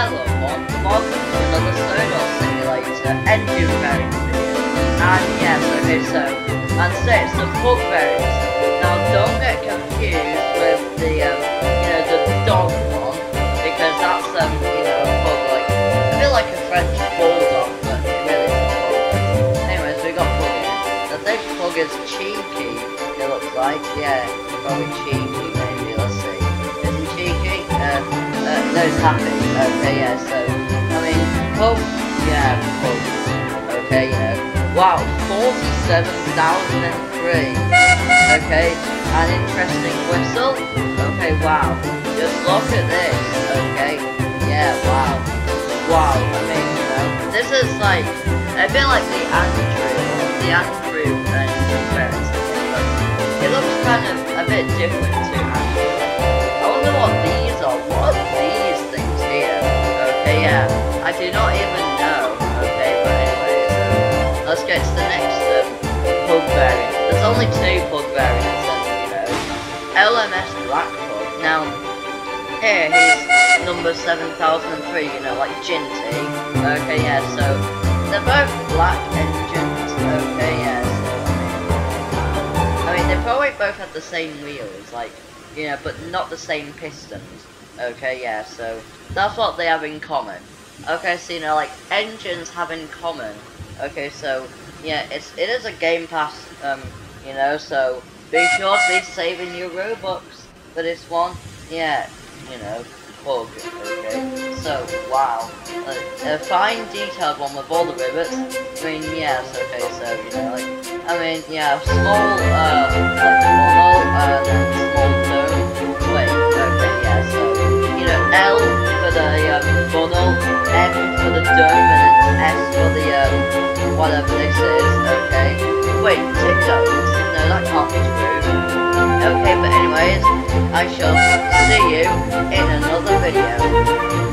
everyone, welcome to another Sodor Simulator engine variant video. And yes, okay, so, and today it's the pug variant. Now don't get confused with the, um, you know, the dog one, because that's, um, you know, a pug, like, a bit like a French bulldog, but it really isn't a pug. Anyways, we got pug here. Now this pug is cheeky, it looks like, yeah, probably cheeky it's happy. Okay, yeah, so, I mean, pub, yeah, pub. Okay, yeah. Wow, 47,003. Okay, an interesting whistle. Okay, wow. Just look at this, okay? Yeah, wow. Wow, I mean, you know, this is like, a bit like the Andrew, the Andrew uh. It looks kind of a bit different I do not even know. Okay, but anyways, um, let's get to the next um, pug variant. There's only two pug variants, and you know, LMS Black Pug. Now, here he's number 7003. You know, like Jinty. Okay, yeah. So they're both black and engines. Okay, yeah. So, I mean, they probably both have the same wheels, like you know, but not the same pistons. Okay, yeah, so that's what they have in common. Okay, so you know, like engines have in common. Okay, so yeah, it's it is a Game Pass, um, you know, so be sure to be saving your Robux for this one. Yeah, you know, bug. Okay, so wow, a, a fine detailed one with all the rivets. I mean, yes, okay, so you know, like I mean, yeah, small, uh, dome, S for the, um, whatever this is, okay? Wait, TikToks? No, that can't be true. Okay, but anyways, I shall see you in another video.